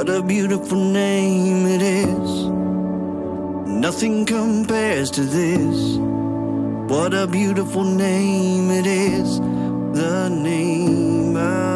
What a beautiful name it is. Nothing compares to this. What a beautiful name it is. The name of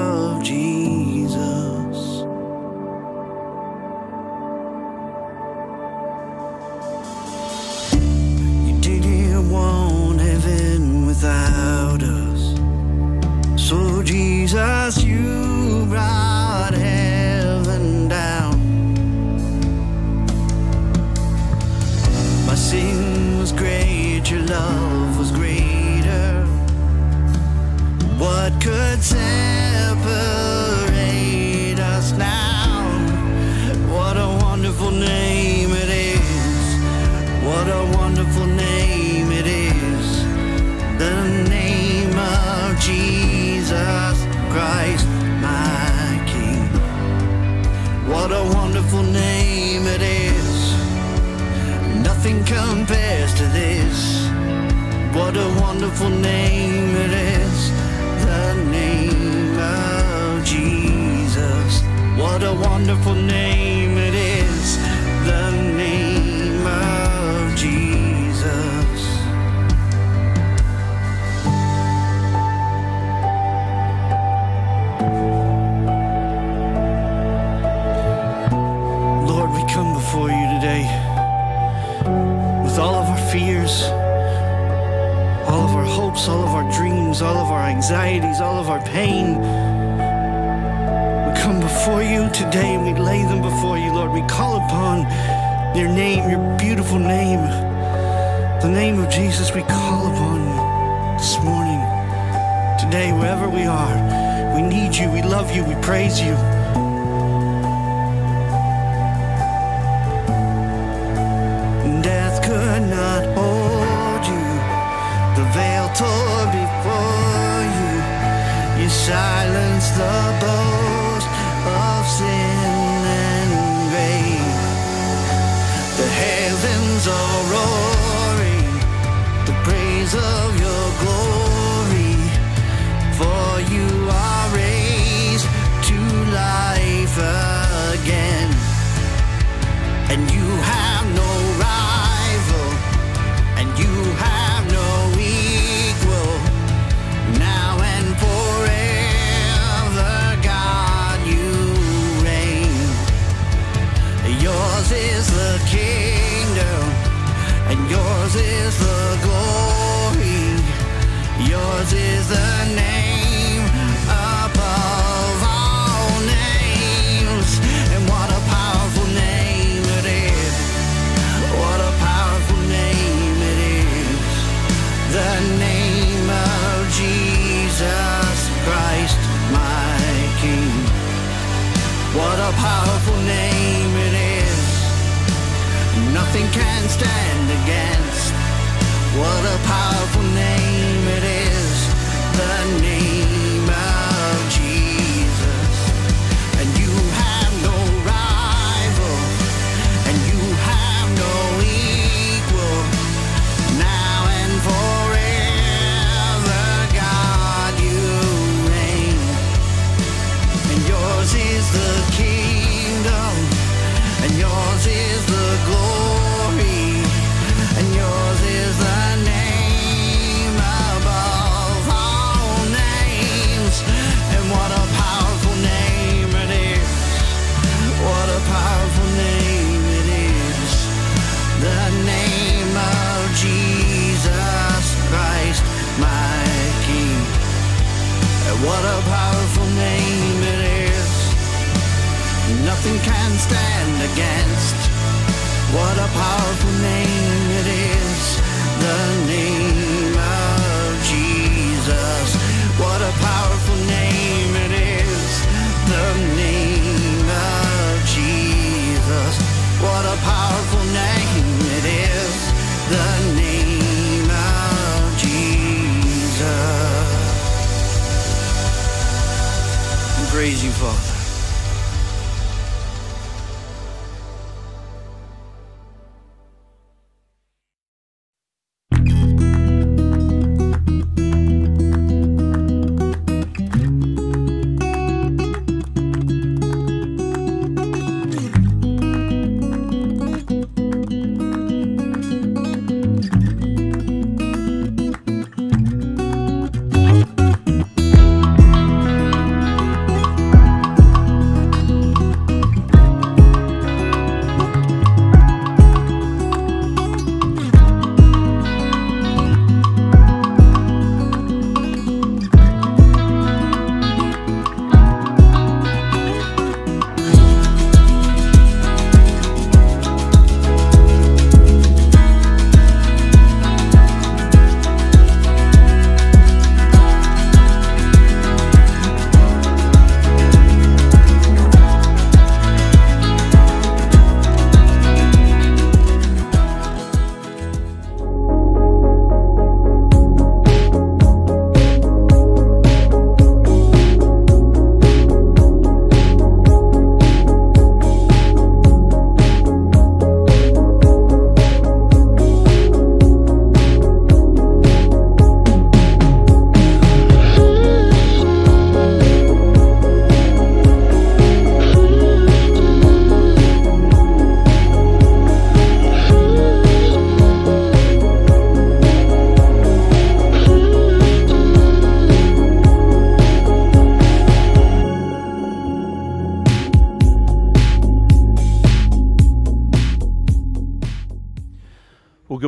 could separate us now. What a wonderful name it is. What a wonderful name it is. The name of Jesus Christ, my King. What a wonderful name it is. Nothing compares to this. What a wonderful name it is. What a wonderful name it is, the name of Jesus. Lord, we come before you today with all of our fears, all of our hopes, all of our dreams, all of our anxieties, all of our pain. your name, your beautiful name, the name of Jesus we call upon you this morning, today, wherever we are. We need you, we love you, we praise you.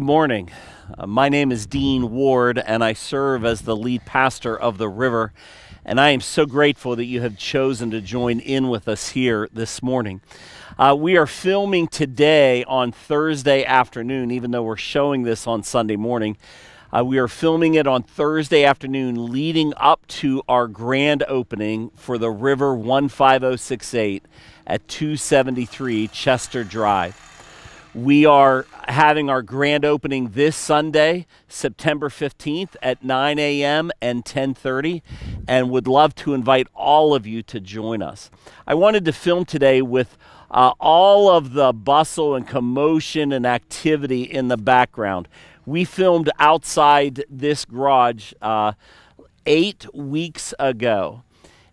Morning. Uh, my name is Dean Ward, and I serve as the lead pastor of the River. And I am so grateful that you have chosen to join in with us here this morning. Uh, we are filming today on Thursday afternoon, even though we're showing this on Sunday morning. Uh, we are filming it on Thursday afternoon, leading up to our grand opening for the River 15068 at 273 Chester Drive. We are having our grand opening this Sunday, September 15th at 9 a.m. and 10:30 and would love to invite all of you to join us. I wanted to film today with uh, all of the bustle and commotion and activity in the background. We filmed outside this garage uh, eight weeks ago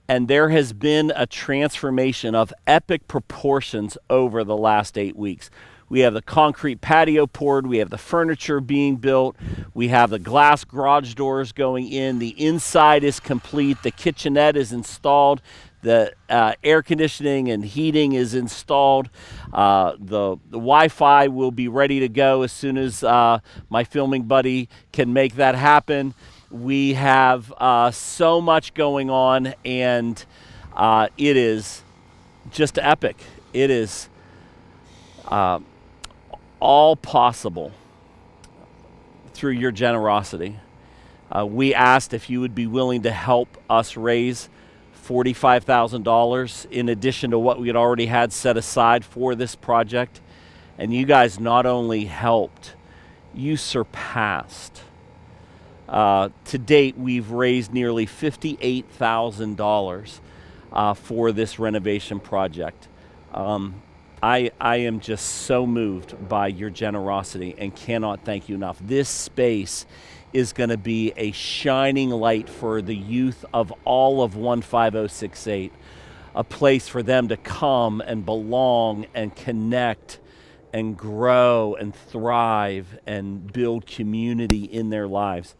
and there has been a transformation of epic proportions over the last eight weeks. We have the concrete patio poured. We have the furniture being built. We have the glass garage doors going in. The inside is complete. The kitchenette is installed. The uh, air conditioning and heating is installed. Uh, the, the Wi Fi will be ready to go as soon as uh, my filming buddy can make that happen. We have uh, so much going on, and uh, it is just epic. It is. Uh, all possible through your generosity. Uh, we asked if you would be willing to help us raise $45,000 in addition to what we had already had set aside for this project. And you guys not only helped, you surpassed. Uh, to date, we've raised nearly $58,000 uh, for this renovation project. Um, I, I am just so moved by your generosity and cannot thank you enough. This space is going to be a shining light for the youth of all of 15068, a place for them to come and belong and connect and grow and thrive and build community in their lives.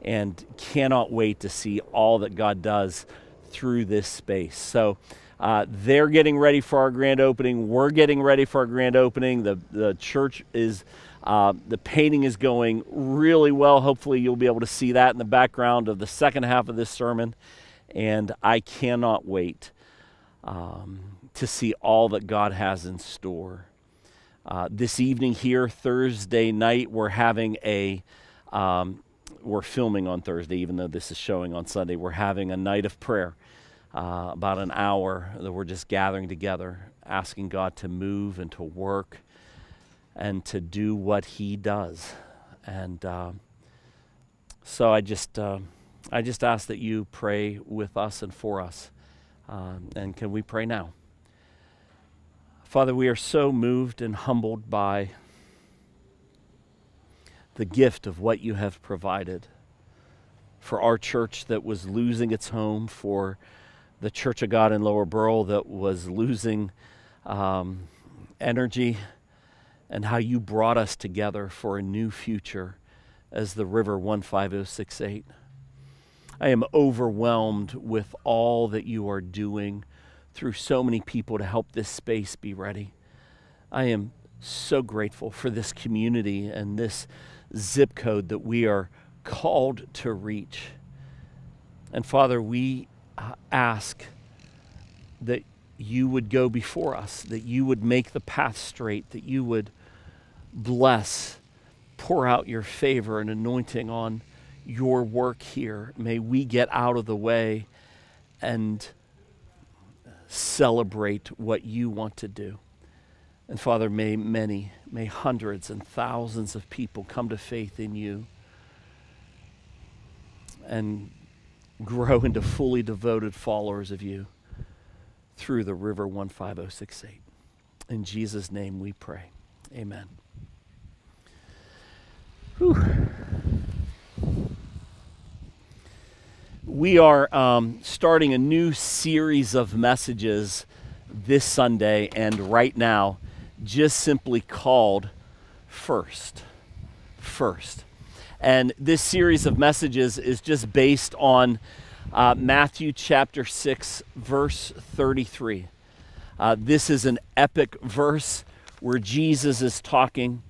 And cannot wait to see all that God does through this space. So, uh, they're getting ready for our grand opening. We're getting ready for our grand opening. The, the church is, uh, the painting is going really well. Hopefully, you'll be able to see that in the background of the second half of this sermon. And I cannot wait um, to see all that God has in store. Uh, this evening here, Thursday night, we're having a um, we're filming on Thursday, even though this is showing on Sunday. We're having a night of prayer uh, about an hour that we're just gathering together, asking God to move and to work and to do what He does. And uh, so I just, uh, I just ask that you pray with us and for us Um, and can we pray now? Father, we are so moved and humbled by the gift of what you have provided for our church that was losing its home, for the Church of God in Lower Burrell that was losing um, energy, and how you brought us together for a new future as the River 15068. I am overwhelmed with all that you are doing through so many people to help this space be ready. I am so grateful for this community and this zip code that we are called to reach. And Father, we uh, ask that you would go before us, that you would make the path straight, that you would bless, pour out your favor and anointing on your work here. May we get out of the way and celebrate what you want to do. And Father, may many, may hundreds and thousands of people come to faith in you and grow into fully devoted followers of you through the river 15068. In Jesus' name we pray. Amen. Whew. We are um, starting a new series of messages this Sunday and right now, just simply called First. First. And this series of messages is just based on uh, Matthew chapter 6, verse 33. Uh, this is an epic verse where Jesus is talking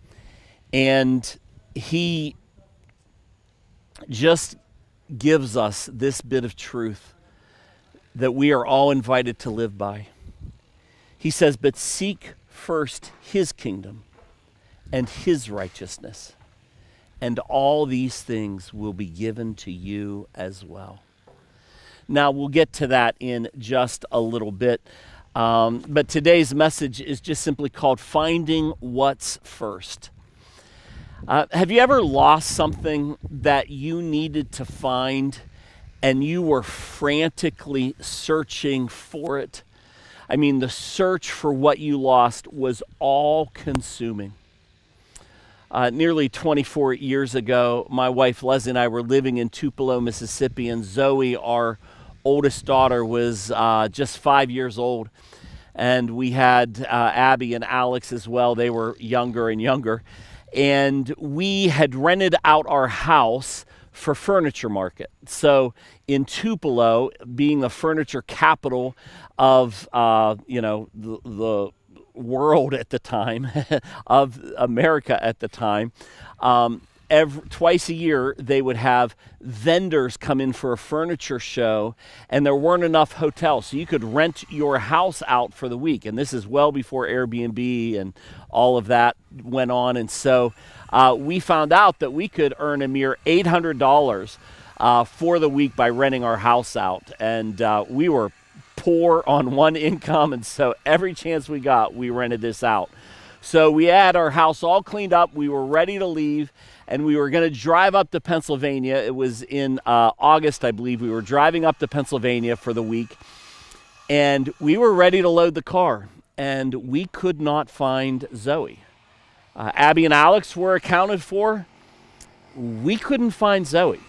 and he just gives us this bit of truth that we are all invited to live by. He says, But seek first his kingdom and his righteousness, and all these things will be given to you as well. Now, we'll get to that in just a little bit. Um, but today's message is just simply called Finding What's First. Uh, have you ever lost something that you needed to find and you were frantically searching for it? I mean, the search for what you lost was all consuming. Uh, nearly 24 years ago, my wife Leslie and I were living in Tupelo, Mississippi, and Zoe, our oldest daughter, was uh, just five years old. And we had uh, Abby and Alex as well. They were younger and younger and we had rented out our house for furniture market. So in Tupelo, being the furniture capital of uh, you know the, the world at the time, of America at the time, um, every, twice a year they would have vendors come in for a furniture show and there weren't enough hotels. So you could rent your house out for the week and this is well before airbnb and all of that went on. And so uh, we found out that we could earn a mere $800 uh, for the week by renting our house out. And uh, we were poor on one income and so every chance we got we rented this out so we had our house all cleaned up we were ready to leave and we were going to drive up to Pennsylvania. It was in uh, August, I believe. We were driving up to Pennsylvania for the week, and we were ready to load the car, and we could not find Zoe. Uh, Abby and Alex were accounted for. We couldn't find Zoe.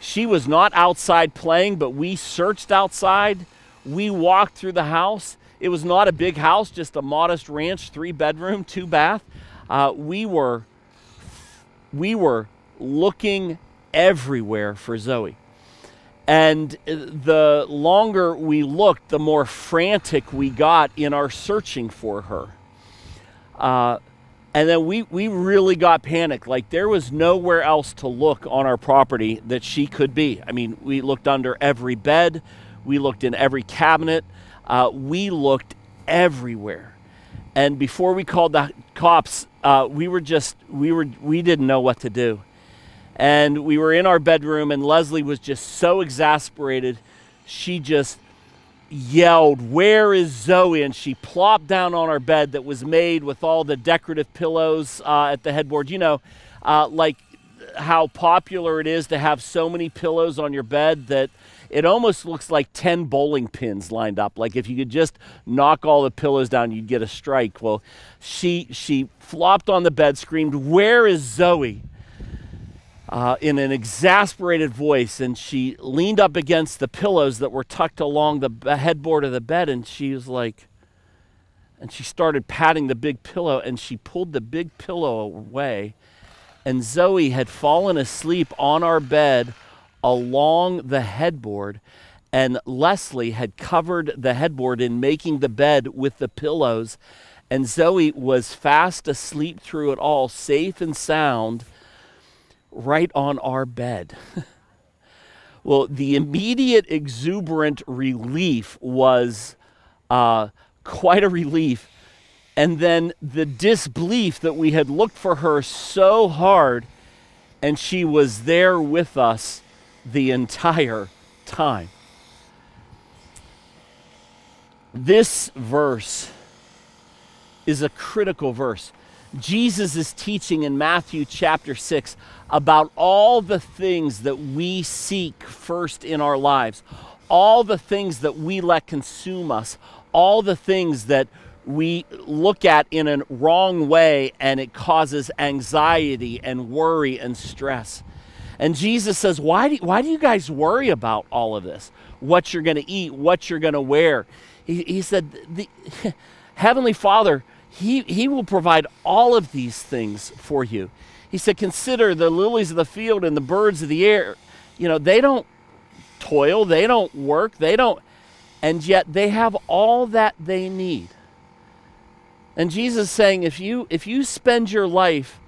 She was not outside playing, but we searched outside. We walked through the house. It was not a big house, just a modest ranch, three bedroom, two bath. Uh, we were we were looking everywhere for Zoe. And the longer we looked, the more frantic we got in our searching for her. Uh, and then we, we really got panicked. Like there was nowhere else to look on our property that she could be. I mean, we looked under every bed, we looked in every cabinet, uh, we looked everywhere. And before we called the cops, uh, we were just we were we didn't know what to do. And we were in our bedroom and leslie was just so exasperated she just yelled where is zoe? And she plopped down on our bed that was made with all the decorative pillows uh, at the headboard. You know uh, like how popular it is to have so many pillows on your bed that it almost looks like 10 bowling pins lined up. Like if you could just knock all the pillows down, you'd get a strike. Well, she, she flopped on the bed, screamed, Where is Zoe? Uh, in an exasperated voice, and she leaned up against the pillows that were tucked along the headboard of the bed, and she was like, and she started patting the big pillow, and she pulled the big pillow away, and Zoe had fallen asleep on our bed along the headboard, and Leslie had covered the headboard in making the bed with the pillows. And Zoe was fast asleep through it all, safe and sound, right on our bed. well, the immediate exuberant relief was uh, quite a relief. And then the disbelief that we had looked for her so hard, and she was there with us the entire time. This verse is a critical verse. Jesus is teaching in Matthew chapter 6 about all the things that we seek first in our lives, all the things that we let consume us, all the things that we look at in a wrong way and it causes anxiety and worry and stress. And Jesus says, why do, why do you guys worry about all of this? What you're going to eat, what you're going to wear. He, he said, the Heavenly Father, he, he will provide all of these things for you. He said, Consider the lilies of the field and the birds of the air. You know, they don't toil, they don't work, they don't, and yet they have all that they need. And Jesus is saying, if you if you spend your life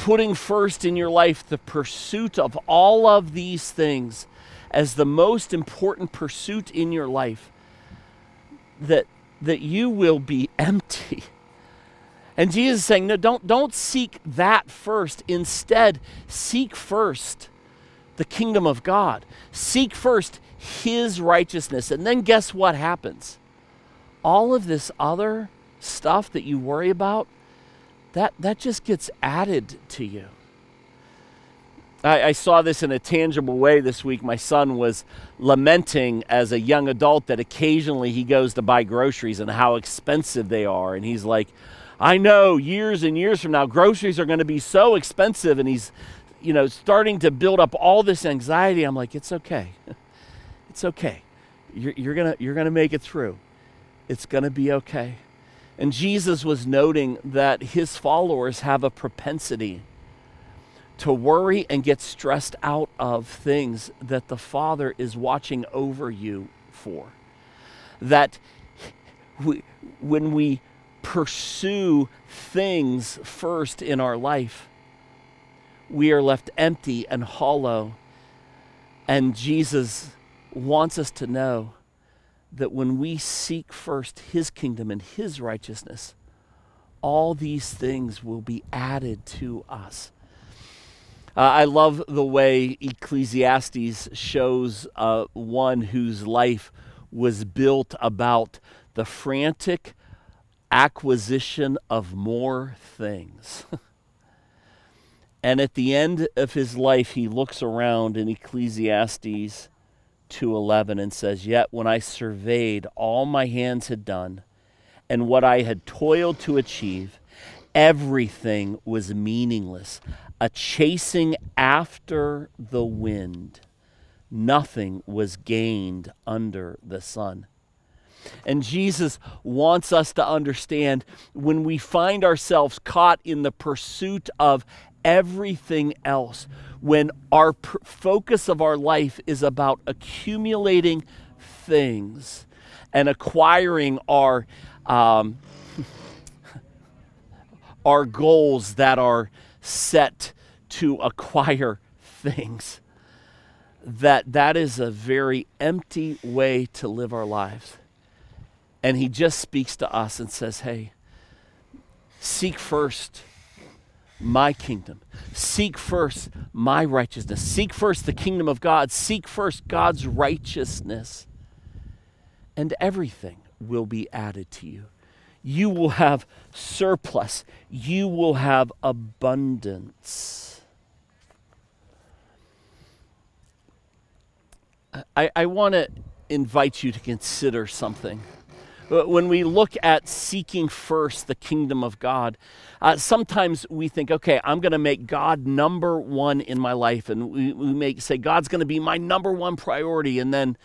putting first in your life the pursuit of all of these things as the most important pursuit in your life, that, that you will be empty. And Jesus is saying, no, don't, don't seek that first. Instead, seek first the kingdom of God. Seek first his righteousness. And then guess what happens? All of this other stuff that you worry about, that, that just gets added to you. I, I, saw this in a tangible way this week. My son was lamenting as a young adult that occasionally he goes to buy groceries and how expensive they are. And he's like, I know years and years from now, groceries are going to be so expensive. And he's, you know, starting to build up all this anxiety. I'm like, it's okay. it's okay. You're, you're going you're going to make it through. It's going to be okay. And Jesus was noting that his followers have a propensity to worry and get stressed out of things that the Father is watching over you for. That we, when we pursue things first in our life, we are left empty and hollow. And Jesus wants us to know that when we seek first his kingdom and his righteousness, all these things will be added to us. Uh, I love the way Ecclesiastes shows uh, one whose life was built about the frantic acquisition of more things. and at the end of his life, he looks around in Ecclesiastes 2:11 and says, "Yet when I surveyed all my hands had done and what I had toiled to achieve, everything was meaningless, a chasing after the wind. Nothing was gained under the sun." And Jesus wants us to understand when we find ourselves caught in the pursuit of everything else, when our pr- focus of our life is about accumulating things and acquiring our um, our goals that are set to acquire things that that is a very empty way to live our lives and he just speaks to us and says hey seek first my kingdom. Seek first my righteousness. Seek first the kingdom of God. Seek first God's righteousness. And everything will be added to you. You will have surplus. You will have abundance. I, I want to invite you to consider something. Uh, when we look at seeking first the kingdom of God, uh, sometimes we think, okay, I'm going to make God number one in my life. And we, we make say, God's going to be my number one priority. And then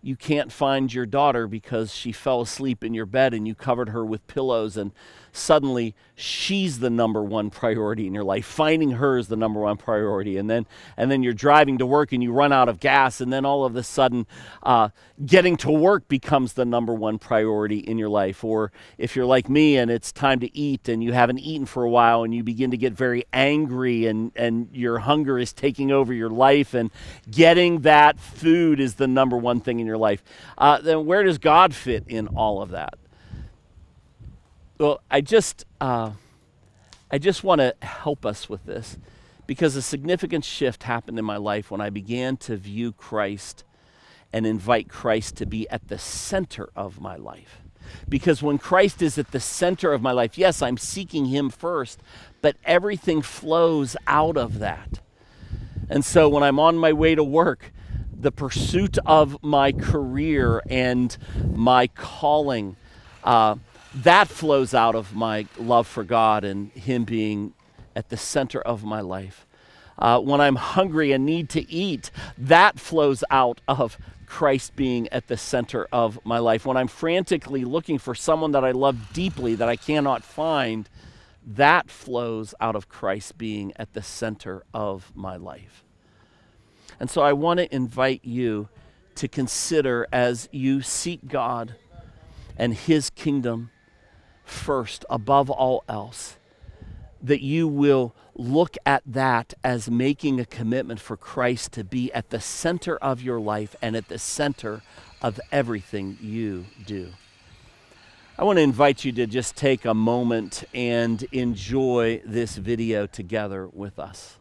you can't find your daughter because she fell asleep in your bed and you covered her with pillows and suddenly she's the number one priority in your life. Finding her is the number one priority. And then and then you're driving to work and you run out of gas and then all of a sudden uh, getting to work becomes the number one priority in your life. Or if you're like me and it's time to eat and you haven't eaten for a while and you begin to get very angry and and your hunger is taking over your life and getting that food is the number one thing in your life uh, then where does god fit in all of that well, I just, uh, I just want to help us with this because a significant shift happened in my life when I began to view Christ and invite Christ to be at the center of my life. Because when Christ is at the center of my life, yes, I'm seeking Him first, but everything flows out of that. And so when I'm on my way to work, the pursuit of my career and my calling, uh, that flows out of my love for God and Him being at the center of my life. Uh, when I'm hungry and need to eat, that flows out of Christ being at the center of my life. When I'm frantically looking for someone that I love deeply that I cannot find, that flows out of Christ being at the center of my life. And so I want to invite you to consider as you seek God and His kingdom first above all else, that you will look at that as making a commitment for Christ to be at the center of your life and at the center of everything you do. I want to invite you to just take a moment and enjoy this video together with us.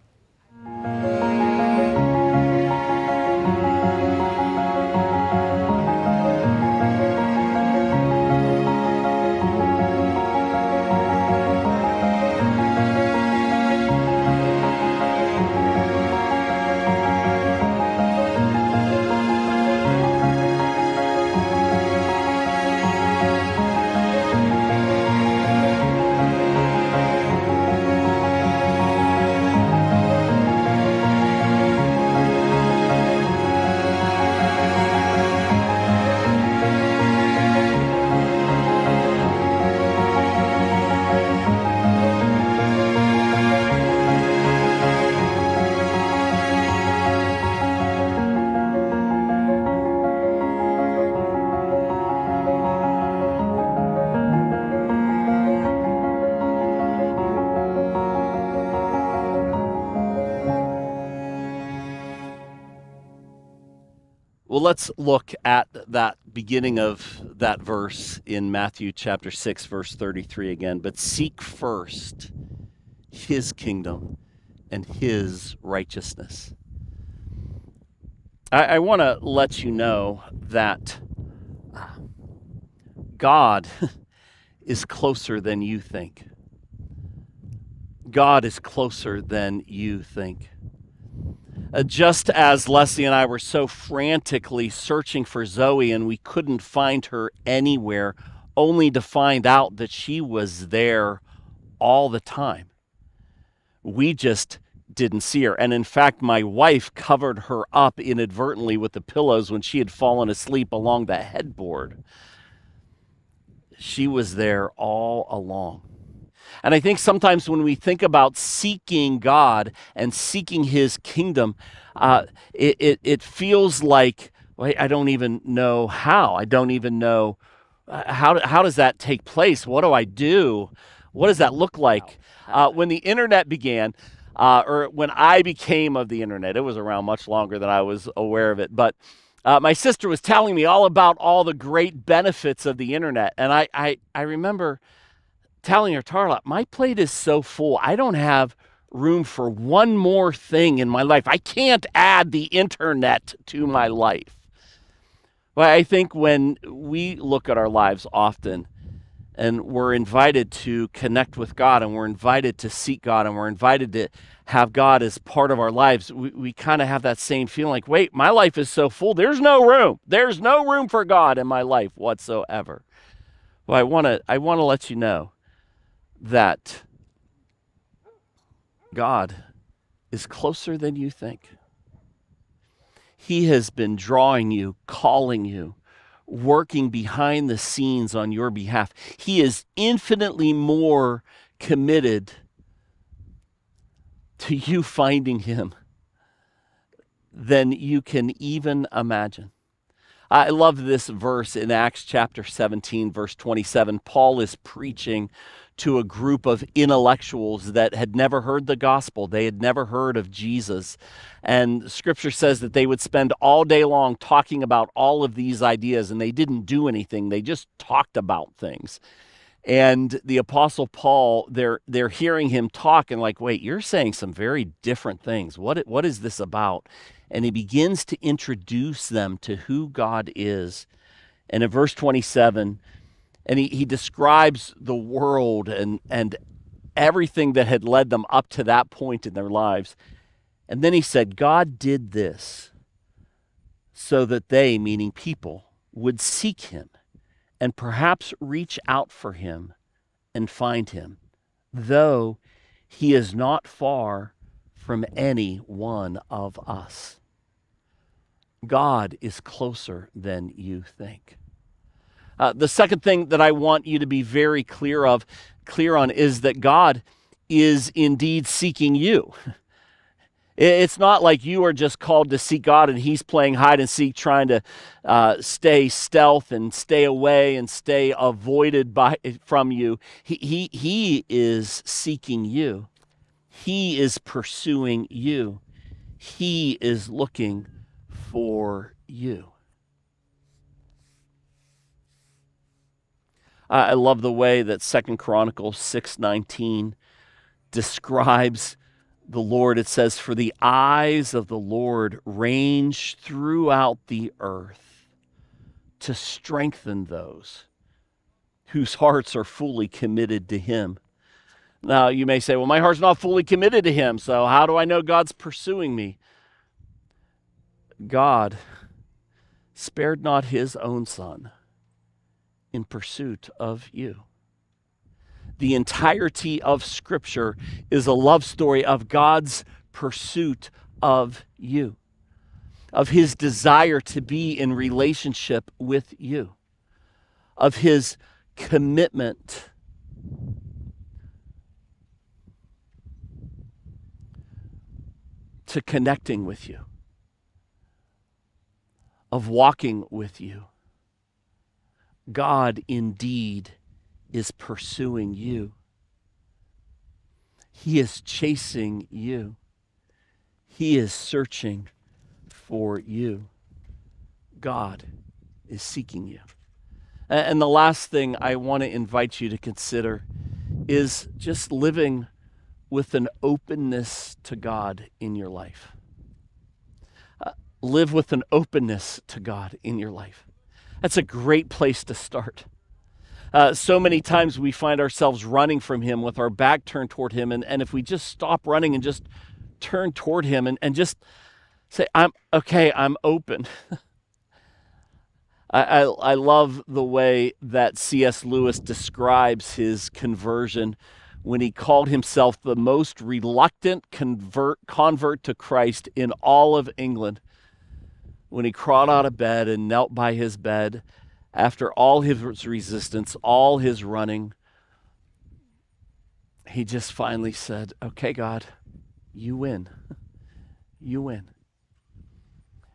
Let's look at that beginning of that verse in Matthew chapter 6, verse 33 again. But seek first his kingdom and his righteousness. I, I want to let you know that God is closer than you think. God is closer than you think. Uh, just as Leslie and I were so frantically searching for Zoe and we couldn't find her anywhere, only to find out that she was there all the time. We just didn't see her. And in fact, my wife covered her up inadvertently with the pillows when she had fallen asleep along the headboard. She was there all along. And I think sometimes when we think about seeking God and seeking His kingdom, uh, it, it, it, feels like, well, I don't even know how. I don't even know uh, how, how does that take place? What do I do? What does that look like? Uh, when the internet began, uh, or when I became of the internet, it was around much longer than I was aware of it, but uh, my sister was telling me all about all the great benefits of the internet. And I, I, I remember telling her, Tarla, my plate is so full. I don't have room for one more thing in my life. I can't add the internet to my life. Well, I think when we look at our lives often, and we're invited to connect with God and we're invited to seek God and we're invited to have God as part of our lives, we, we kind of have that same feeling like, wait, my life is so full. There's no room. There's no room for God in my life whatsoever. Well, I want to I want to let you know that God is closer than you think. He has been drawing you, calling you, working behind the scenes on your behalf. He is infinitely more committed to you finding him than you can even imagine. I love this verse in Acts chapter 17, verse 27. Paul is preaching to a group of intellectuals that had never heard the gospel. They had never heard of Jesus. And scripture says that they would spend all day long talking about all of these ideas and they didn't do anything, they just talked about things. And the apostle Paul, they're they're hearing him talk and like, wait, you're saying some very different things. What what is this about? And he begins to introduce them to who God is. And in verse 27, and he, he describes the world and and everything that had led them up to that point in their lives. And then he said, God did this so that they, meaning people, would seek him and perhaps reach out for him and find him, though he is not far from any one of us. God is closer than you think. Uh, the second thing that I want you to be very clear of, clear on, is that God is indeed seeking you. It's not like you are just called to seek God and He's playing hide and seek, trying to uh, stay stealth and stay away and stay avoided by from you. He, he, he is seeking you. He is pursuing you. He is looking for you. I love the way that Second Chronicles 6:19 describes the Lord, it says, For the eyes of the Lord range throughout the earth to strengthen those whose hearts are fully committed to Him. Now, you may say, Well, my heart's not fully committed to Him, so how do I know God's pursuing me? God spared not His own Son in pursuit of you the entirety of Scripture is a love story of God's pursuit of you, of his desire to be in relationship with you, of his commitment. To connecting with you, of walking with you. God indeed is pursuing you. He is chasing you. He is searching for you. God is seeking you. And the last thing I want to invite you to consider is just living with an openness to God in your life. Uh, live with an openness to God in your life. That's a great place to start. Uh, so many times we find ourselves running from Him with our back turned toward Him. And, and if we just stop running and just turn toward Him and, and just say, I'm okay, I'm open. I, I, I love the way that C.S. Lewis describes his conversion when he called himself the most reluctant convert, convert to Christ in all of England. When he crawled out of bed and knelt by his bed after all his resistance, all his running, he just finally said, Okay, God, you win. You win.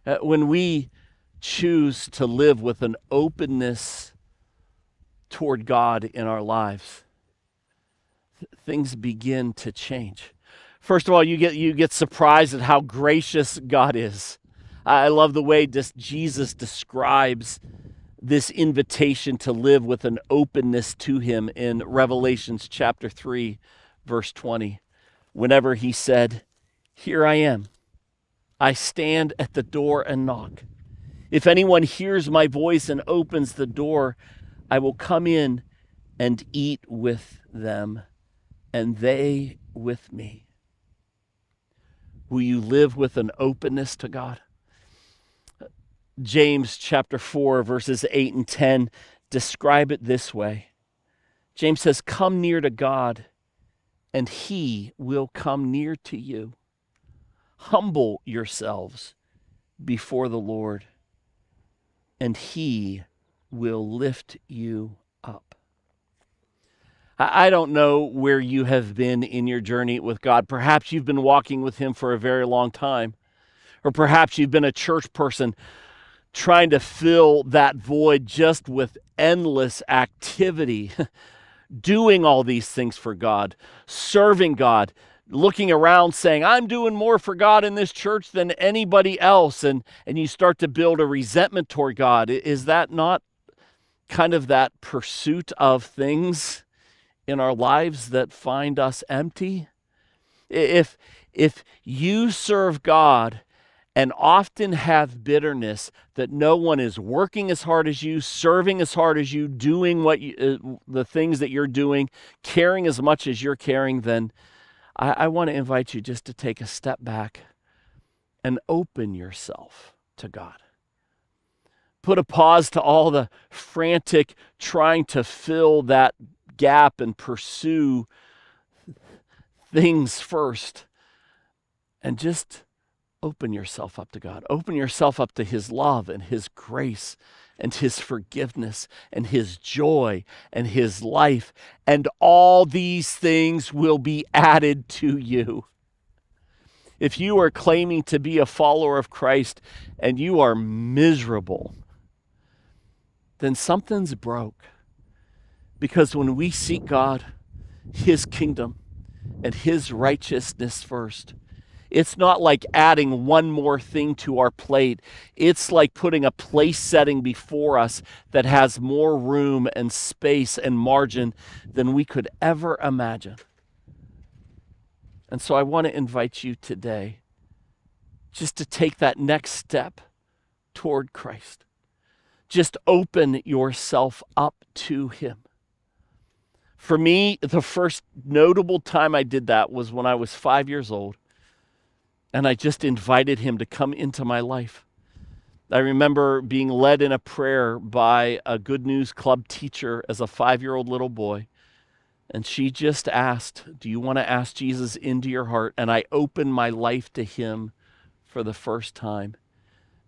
Uh, when we choose to live with an openness toward God in our lives, th- things begin to change. First of all, you get, you get surprised at how gracious God is. I love the way just Jesus describes this invitation to live with an openness to him in Revelations chapter 3, verse 20. Whenever he said, Here I am, I stand at the door and knock. If anyone hears my voice and opens the door, I will come in and eat with them, and they with me? Will you live with an openness to God? James chapter 4, verses 8 and 10 describe it this way James says, Come near to God, and he will come near to you. Humble yourselves before the Lord, and he will lift you up. I don't know where you have been in your journey with God. Perhaps you've been walking with Him for a very long time, or perhaps you've been a church person trying to fill that void just with endless activity, doing all these things for God, serving God, looking around saying, I'm doing more for God in this church than anybody else. And, and you start to build a resentment toward God. Is that not kind of that pursuit of things in our lives that find us empty? If, if you serve God and often have bitterness that no one is working as hard as you, serving as hard as you, doing what you, uh, the things that you're doing, caring as much as you're caring, then I, I want to invite you just to take a step back and open yourself to God. Put a pause to all the frantic trying to fill that gap and pursue things first and just open yourself up to God. Open yourself up to His love and His grace and His forgiveness and His joy and His life. And all these things will be added to you. If you are claiming to be a follower of Christ and you are miserable, then something's broke. Because when we seek God, His kingdom, and His righteousness first, it's not like adding one more thing to our plate. It's like putting a place setting before us that has more room and space and margin than we could ever imagine. And so I want to invite you today just to take that next step toward Christ. Just open yourself up to Him. For me, the first notable time I did that was when I was five years old and I just invited him to come into my life. I remember being led in a prayer by a Good News Club teacher as a five year old little boy. And she just asked, Do you want to ask Jesus into your heart? And I opened my life to him for the first time.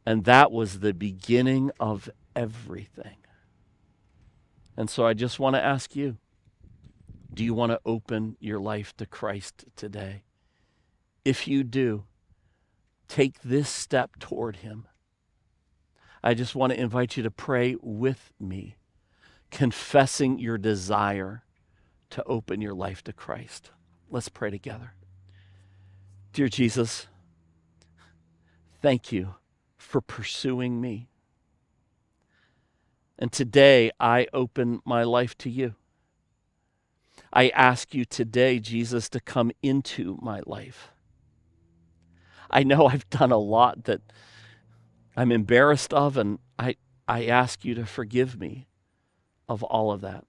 And that was the beginning of everything. And so I just want to ask you do you want to open your life to Christ today? If you do, take this step toward Him. I just want to invite you to pray with me, confessing your desire to open your life to Christ. Let's pray together. Dear Jesus, thank you for pursuing me. And today I open my life to you. I ask you today, Jesus, to come into my life. I know I've done a lot that I'm embarrassed of, and I, I ask you to forgive me of all of that.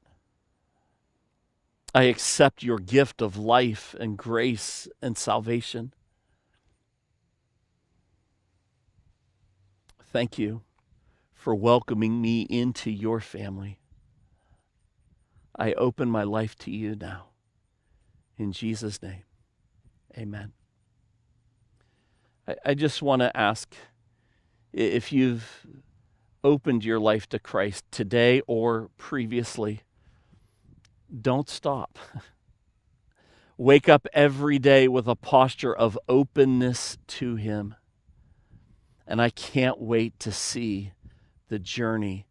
I accept your gift of life and grace and salvation. Thank you for welcoming me into your family. I open my life to you now. In Jesus' name, amen. I, I just want to ask if you've opened your life to Christ today or previously, don't stop. Wake up every day with a posture of openness to Him. And I can't wait to see the journey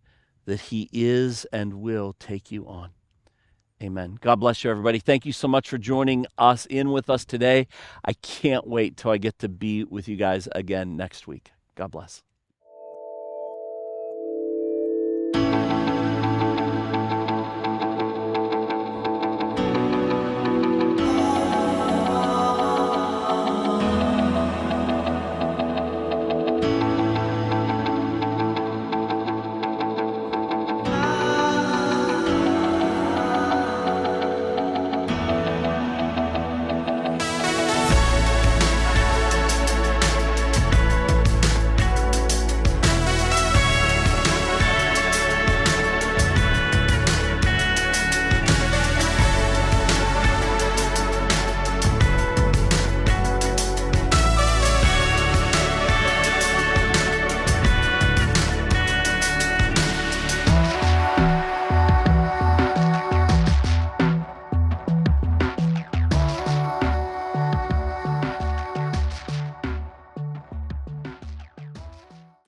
that He is and will take you on. Amen. God bless you, everybody. Thank you so much for joining us in with us today. I can't wait till I get to be with you guys again next week. God bless.